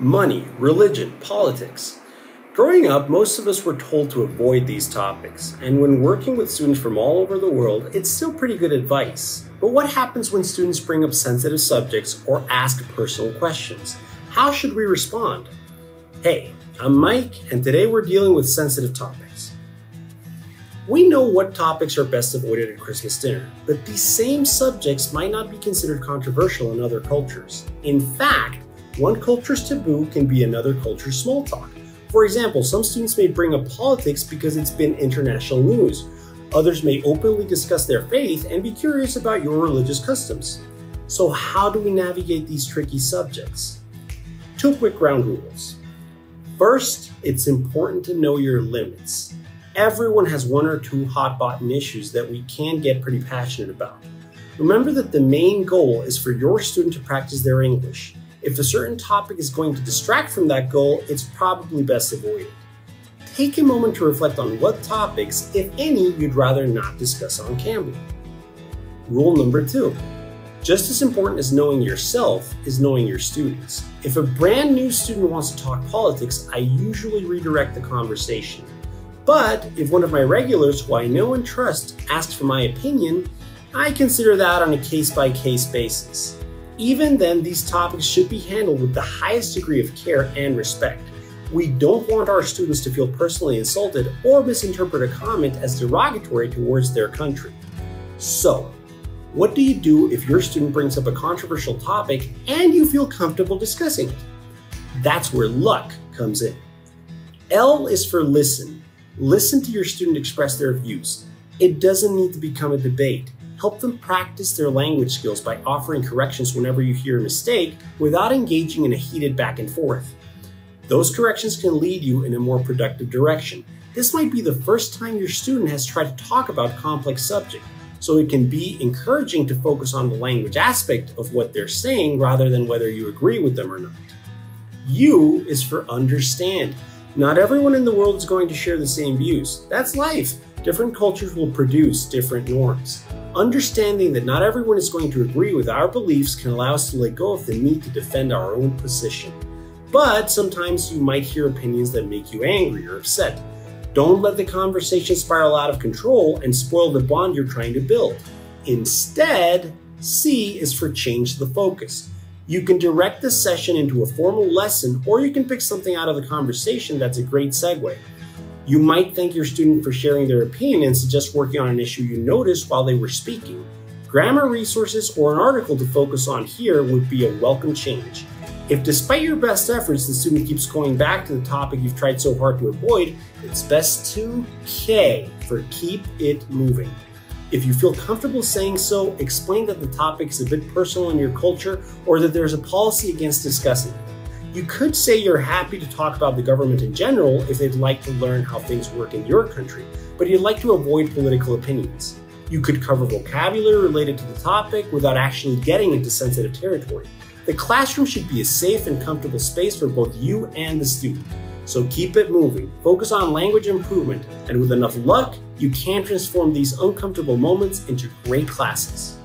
money, religion, politics. Growing up, most of us were told to avoid these topics, and when working with students from all over the world, it's still pretty good advice. But what happens when students bring up sensitive subjects or ask personal questions? How should we respond? Hey, I'm Mike, and today we're dealing with sensitive topics. We know what topics are best avoided at Christmas dinner, but these same subjects might not be considered controversial in other cultures. In fact, one culture's taboo can be another culture's small talk. For example, some students may bring up politics because it's been international news. Others may openly discuss their faith and be curious about your religious customs. So how do we navigate these tricky subjects? Two quick ground rules. First, it's important to know your limits. Everyone has one or two hot button issues that we can get pretty passionate about. Remember that the main goal is for your student to practice their English. If a certain topic is going to distract from that goal, it's probably best avoided. Take a moment to reflect on what topics, if any, you'd rather not discuss on Cambly. Rule number two. Just as important as knowing yourself is knowing your students. If a brand new student wants to talk politics, I usually redirect the conversation. But if one of my regulars who I know and trust asks for my opinion, I consider that on a case by case basis. Even then, these topics should be handled with the highest degree of care and respect. We don't want our students to feel personally insulted or misinterpret a comment as derogatory towards their country. So, what do you do if your student brings up a controversial topic and you feel comfortable discussing it? That's where luck comes in. L is for listen. Listen to your student express their views. It doesn't need to become a debate. Help them practice their language skills by offering corrections whenever you hear a mistake without engaging in a heated back and forth. Those corrections can lead you in a more productive direction. This might be the first time your student has tried to talk about a complex subject, so it can be encouraging to focus on the language aspect of what they're saying rather than whether you agree with them or not. U is for understand. Not everyone in the world is going to share the same views. That's life. Different cultures will produce different norms. Understanding that not everyone is going to agree with our beliefs can allow us to let go of the need to defend our own position. But sometimes you might hear opinions that make you angry or upset. Don't let the conversation spiral out of control and spoil the bond you're trying to build. Instead, C is for change the focus. You can direct the session into a formal lesson, or you can pick something out of the conversation that's a great segue. You might thank your student for sharing their opinion and suggest working on an issue you noticed while they were speaking. Grammar resources or an article to focus on here would be a welcome change. If despite your best efforts, the student keeps going back to the topic you've tried so hard to avoid, it's best to K for keep it moving. If you feel comfortable saying so, explain that the topic is a bit personal in your culture or that there's a policy against discussing it. You could say you're happy to talk about the government in general if they'd like to learn how things work in your country, but you'd like to avoid political opinions. You could cover vocabulary related to the topic without actually getting into sensitive territory. The classroom should be a safe and comfortable space for both you and the student. So keep it moving, focus on language improvement, and with enough luck, you can transform these uncomfortable moments into great classes.